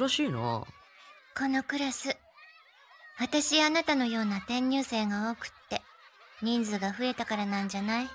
らしいな。このクラス私あなたのような転入生が多くって人数が増えたからなんじゃない？